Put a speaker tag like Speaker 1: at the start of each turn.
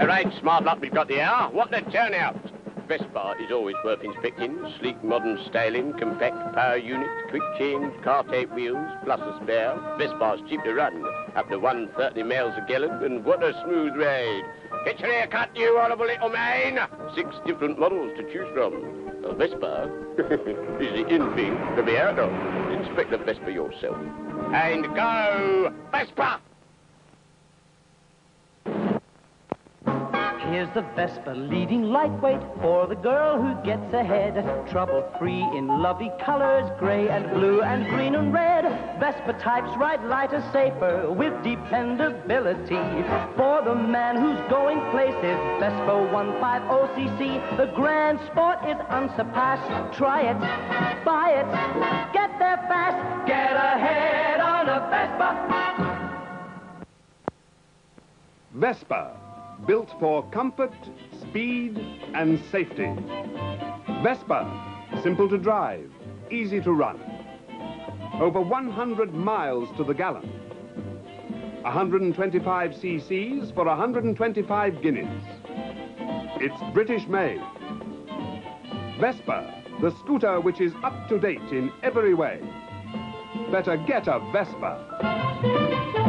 Speaker 1: All right, smart luck, we've got the hour. What the turnout? Vespa is always worth inspecting. Sleek modern styling, compact power unit, quick change, car tape wheels, plus a spare. Vespa's cheap to run, up to 130 miles a gallon, and what a smooth ride. Get your hair cut, you horrible little man! Six different models to choose from. A Vespa is the in thing to be out of. Inspect the Vespa yourself. And go, Vespa!
Speaker 2: Here's the Vespa leading lightweight for the girl who gets ahead. Trouble-free in lovely colors, gray and blue and green and red. Vespa types ride lighter, safer with dependability. For the man who's going places, Vespa 150cc. The grand sport is unsurpassed. Try it, buy it, get there fast, get ahead on a Vespa.
Speaker 3: Vespa, built for comfort, speed, and safety. Vespa, simple to drive, easy to run. Over 100 miles to the gallon. 125 cc's for 125 guineas. It's British made. Vespa, the scooter which is up to date in every way. Better get a Vespa.